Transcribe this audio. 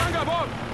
Tanga Bob!